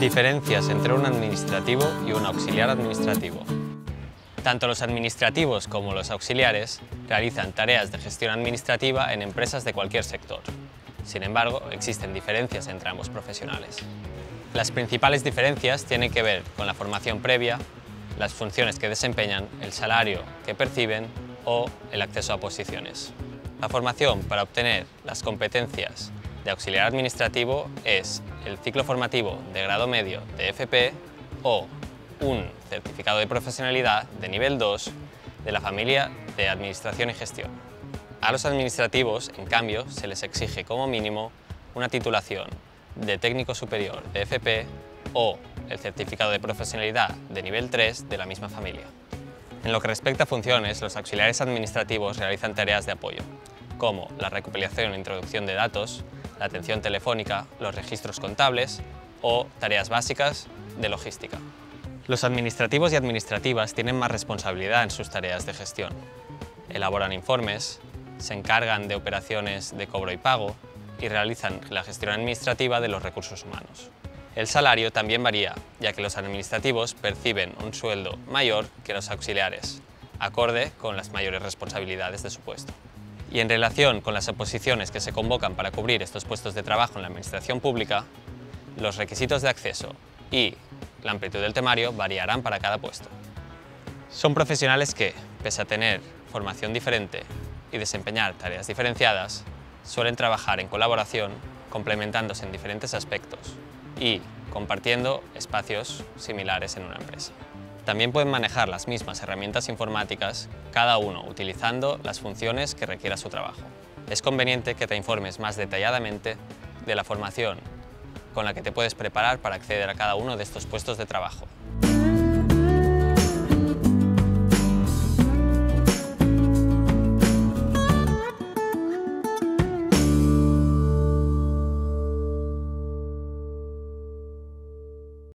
Diferencias entre un administrativo y un auxiliar administrativo. Tanto los administrativos como los auxiliares realizan tareas de gestión administrativa en empresas de cualquier sector. Sin embargo, existen diferencias entre ambos profesionales. Las principales diferencias tienen que ver con la formación previa, las funciones que desempeñan, el salario que perciben o el acceso a posiciones. La formación para obtener las competencias de auxiliar administrativo es el ciclo formativo de grado medio de FP o un certificado de profesionalidad de nivel 2 de la familia de Administración y Gestión. A los administrativos, en cambio, se les exige como mínimo una titulación de técnico superior de FP o el certificado de profesionalidad de nivel 3 de la misma familia. En lo que respecta a funciones, los auxiliares administrativos realizan tareas de apoyo, como la recopilación e introducción de datos, la atención telefónica, los registros contables o tareas básicas de logística. Los administrativos y administrativas tienen más responsabilidad en sus tareas de gestión. Elaboran informes, se encargan de operaciones de cobro y pago y realizan la gestión administrativa de los recursos humanos. El salario también varía, ya que los administrativos perciben un sueldo mayor que los auxiliares, acorde con las mayores responsabilidades de su puesto. Y en relación con las oposiciones que se convocan para cubrir estos puestos de trabajo en la administración pública, los requisitos de acceso y la amplitud del temario variarán para cada puesto. Son profesionales que, pese a tener formación diferente y desempeñar tareas diferenciadas, suelen trabajar en colaboración, complementándose en diferentes aspectos y compartiendo espacios similares en una empresa. También pueden manejar las mismas herramientas informáticas, cada uno utilizando las funciones que requiera su trabajo. Es conveniente que te informes más detalladamente de la formación con la que te puedes preparar para acceder a cada uno de estos puestos de trabajo.